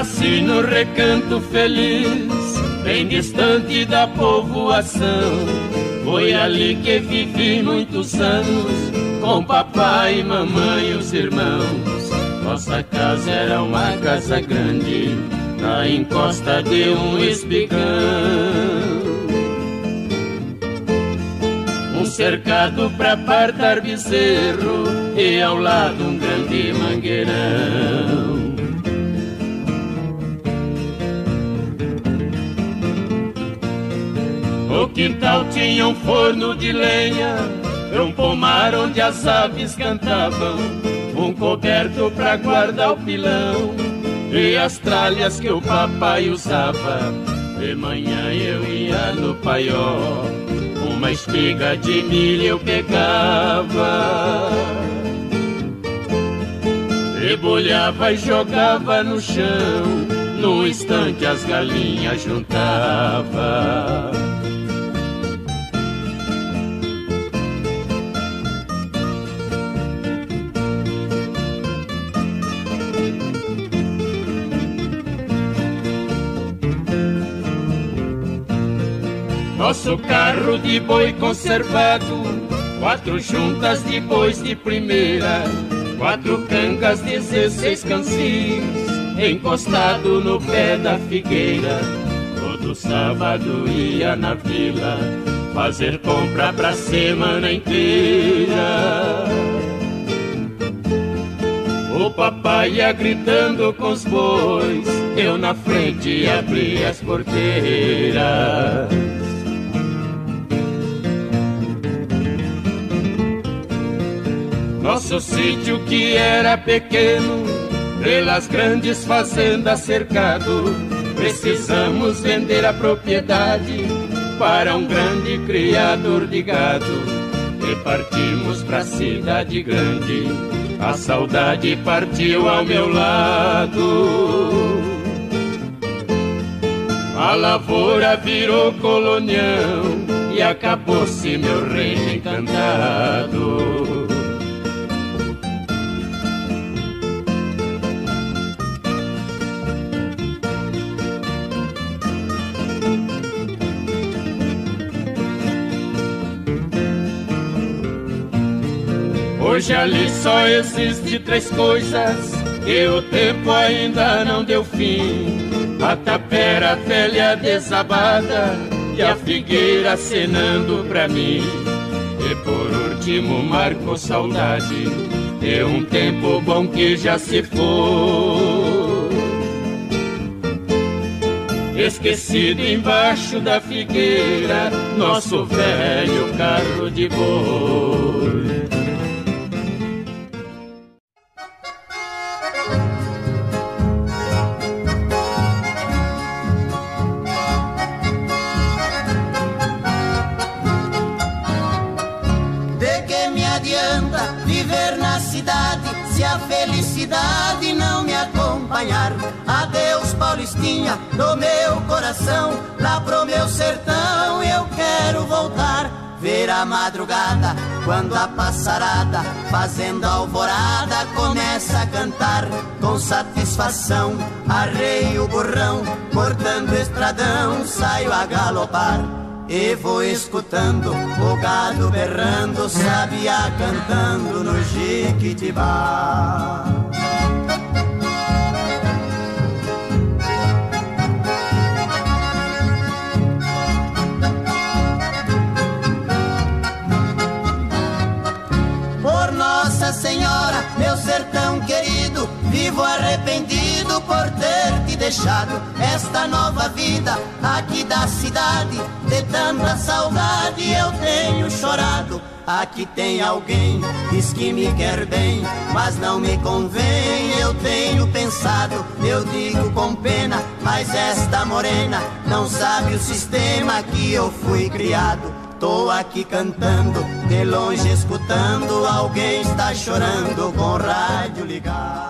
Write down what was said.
Nasci no recanto feliz, bem distante da povoação. Foi ali que vivi muitos anos, com papai, mamãe e os irmãos. Nossa casa era uma casa grande, na encosta de um espigão. Um cercado pra partar bezerro e ao lado um grande mangueirão. Quintal tinha um forno de lenha, um pomar onde as aves cantavam, um coberto pra guardar o pilão e as tralhas que o papai usava. De manhã eu ia no paió, uma espiga de milho eu pegava. Debulhava e jogava no chão, num instante as galinhas juntava. Nosso carro de boi conservado, quatro juntas de bois de primeira, quatro cangas, dezesseis cansis, encostado no pé da figueira. Todo sábado ia na vila, fazer compra pra semana inteira. O papai ia gritando com os bois, eu na frente abri as porteiras. Nosso sítio que era pequeno, pelas grandes fazendas cercado, precisamos vender a propriedade para um grande criador de gado. E partimos pra cidade grande, a saudade partiu ao meu lado. A lavoura virou colonião e acabou-se meu reino encantado. Hoje ali só existe três coisas e o tempo ainda não deu fim. A tapera velha desabada e a figueira acenando pra mim. E por último marco saudade de um tempo bom que já se foi. Esquecido embaixo da figueira, nosso velho carro de boi. Felicidade não me acompanhar. Adeus, Paulistinha, do meu coração, lá pro meu sertão eu quero voltar. Ver a madrugada, quando a passarada, fazendo alvorada, começa a cantar com satisfação. Arreio o burrão, cortando estradão, saio a galopar. E vou escutando o gado berrando, sabia cantando no Jiquitibá. Esta nova vida aqui da cidade. De tanta saudade eu tenho chorado. Aqui tem alguém, diz que me quer bem, mas não me convém. Eu tenho pensado, eu digo com pena, mas esta morena não sabe o sistema que eu fui criado. Tô aqui cantando, de longe escutando, alguém está chorando com rádio ligado.